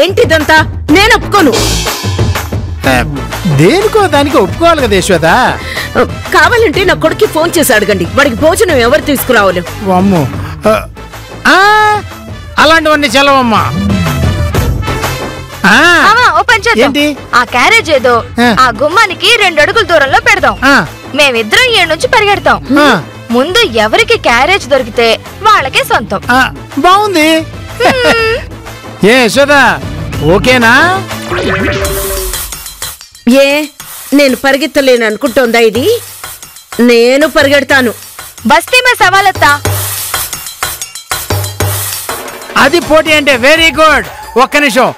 ఏంటిదంతా? నేను ఒప్పుకోను దేనికో దానికి ఒప్పుకోవాలి కదా యశ్వత కావాలంటే నా కొడుక్కి ఫోన్ చేసి అడగండి. వాడికి భోజనం ఎవరు తీసుకురావాలి? అమ్ము ఆ, అలాంటివన్నీ చెల్లవమ్మా. ఆ, మామా, ఓ పని చేద్దాం. ఏంటి? ఆ క్యారేజ్ ఏదో ఆ. ఆ గుమ్మానికి రెండు అడుగుల దూరంలో పెడదాం. ఆ, మేమిద్దరం ఏడు నుంచి పరిగెడతాం. ఆ, ముందు ఎవరికి క్యారేజ్ దొరికితే వాళ్ళకే సొంతం. ఆ, బాగుంది. ఏ యశోద ఓకేనా? ఏ నేను పరిగెత్తలేను అనుకుంటోందా ఇది? నేను పరిగెడతాను. బస్తీ మే సవాలత్తా? అది పోటీ అంటే వెరీ గుడ్. ఒక్క నిమిషం.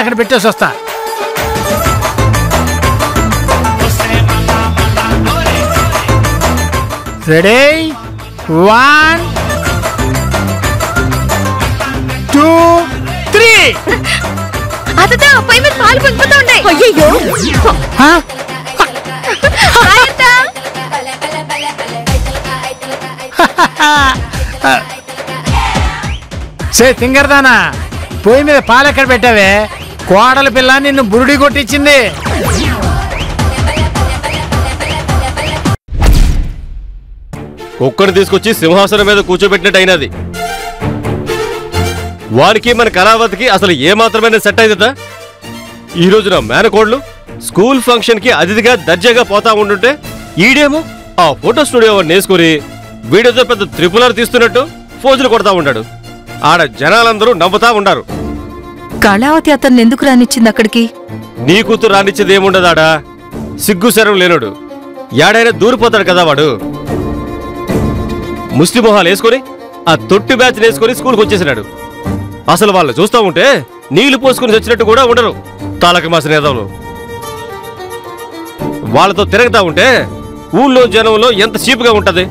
అక్కడ పెట్టేసి వస్తా. రెడీ? వన్ అతదా పై మీద పాలు పొంగిపోతూ ఉండే అయ్యయ్యో. సే తింగరదానా పొయ్యి మీద పాలు ఎక్కడ పెట్టావే? కోడల పిల్ల నిన్ను బురుడి కొట్టించింది. కుక్కను తీసుకొచ్చి సింహాసనం మీద కూర్చోబెట్టినట్టు అయినది. వానికి మన కళావతికి అసలు ఏ మాత్రమైన సెట్ అయిందట ఈ రోజు నా మేనకోడ్లు స్కూల్ ఫంక్షన్కి అతిథిగా దర్జాగా పోతా ఉంటుంటే ఈడేమో ఆ ఫోటో స్టూడియో వాడిని వేసుకుని వీడియోతో పెద్ద త్రిపులర్ తీస్తున్నట్టు ఫోజులు కొడతా ఉంటాడు ఆడ జనాలందరూ నవ్వుతా ఉండారు. కళావతి అతన్ని ఎందుకు రానిచ్చింది అక్కడికి? నీ కూతురు రానిచ్చేది ఏముండదాడా? సిగ్గు శరం లేనోడు. యాడైనా దూరిపోతాడు కదా వాడు. ముస్లిం మొహాలు వేసుకొని ఆ తొట్టి బ్యాచ్ వేసుకొని స్కూల్కి వచ్చేసినాడు. అసలు వాళ్ళు చూస్తా ఉంటే నీళ్ళు పోసుకుని వచ్చినట్టు కూడా ఉండరు. తాలక మాసిన నేతలు. వాళ్ళతో తిరగతా ఉంటే ఊళ్ళో జనంలో ఎంత చీపుగా ఉంటది?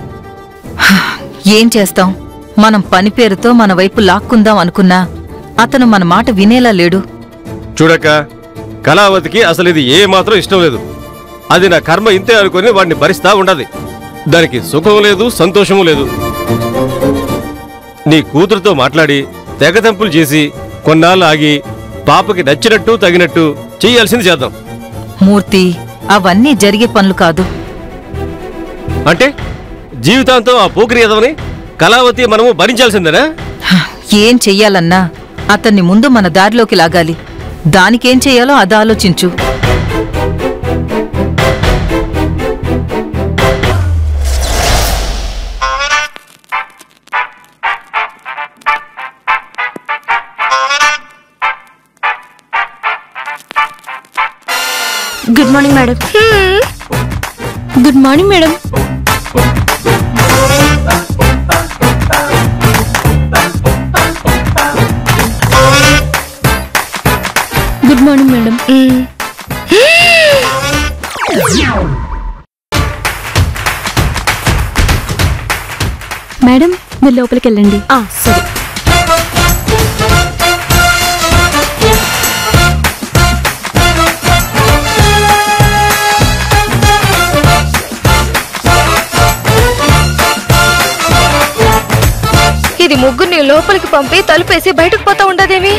ఏం చేస్తాం? మనం పని పేరుతో మన వైపు లాక్కుందాం అనుకున్నా అతను మన మాట వినేలా లేడు. చూడక్క కళావతికి అసలు ఇది ఏ మాత్రం ఇష్టం లేదు. అది నా కర్మ ఇంతే అనుకుని వాడిని భరిస్తా ఉండదు. దానికి సుఖం లేదు సంతోషము లేదు. నీ కూతురుతో మాట్లాడి తెగతెంపులు చేసి కొన్నాళ్ళు ఆగి పాపకి నచ్చినట్టు తగినట్టు చెయ్యాల్సింది చేద్దాం. మూర్తి అవన్నీ జరిగే పనులు కాదు. అంటే జీవితాంతం ఆ పోకిరి ఎదవని కళావతి మనము భరించాల్సిందేనా? ఏం చెయ్యాలన్నా అతన్ని ముందు మన దారిలోకి లాగాలి. దానికేం చెయ్యాలో అది ఆలోచించు. Good morning madam good morning madam good morning madam madam మీరు లోపలికి వెళ్ళండి. సరే ఇది ముగ్గురిని లోపలికి పంపి తలుపేసి బయటకు పోతా ఉండదేమి?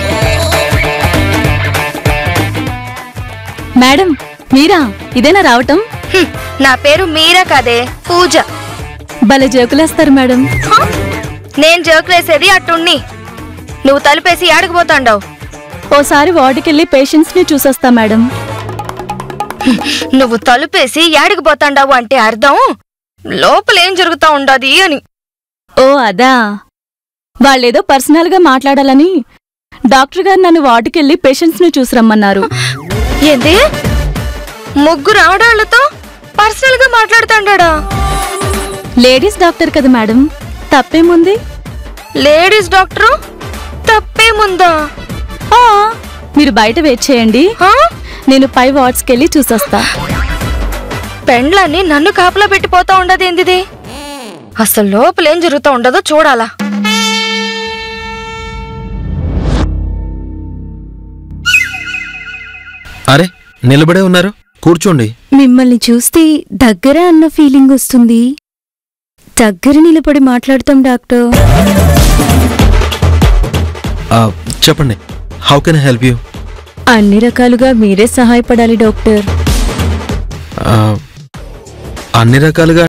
మేడం మీరా? ఇదేనా రావటం? హ్మ్, నా పేరు మీరా కాదే పూజ. భలే జోకులేస్తారు మేడం? నేను జోకులేసేది అట్టుణ్ణి నువ్వు తలుపేసి ఆడకపోతాండావు ఓసారి వార్డుకెళ్ళి పేషెంట్స్ని చూసొస్తా మేడం. నువ్వు తలుపేసి యాడికి పోతాండావు అంటే అర్థం? లోపల జరుగుతా ఉండదు అని. ఓ అదా. వాళ్ళేదో పర్సనల్గా మాట్లాడాలని డాక్టర్ గారు నన్ను వార్డుకెళ్ళి పేషెంట్స్ని చూసిరమ్మన్నారు. ఏంది ముగ్గురు ఆడాళ్ళతో పర్సనల్గా మాట్లాడుతాండా లేడీస్ డాక్టర్ కదా మేడం తప్పేముంది? లేడీస్ డాక్టరు తప్పేముందా? ఆ, మీరు బయట వెయిట్ చేయండి? నేను పై వార్డ్స్కి వెళ్ళి చూసొస్తా. పెండ్లాన్ని నన్ను కాపలా పెట్టిపోతా ఉండదు ఏందిది అసలు లోపల జరుగుతా ఉండదో చూడాలా. అరే నిలబడే ఉన్నారు. కూర్చోండి. మిమ్మల్ని చూస్తే దగ్గర అన్న ఫీలింగ్ వస్తుంది. దగ్గర నిలబడి మాట్లాడతాం డాక్టర్. చెప్పండి. హౌ కెన్ హెల్ప్ యూ అన్ని రకాలుగా మీరే సహాయపడాలి డాక్టర్. అన్ని రకాలుగా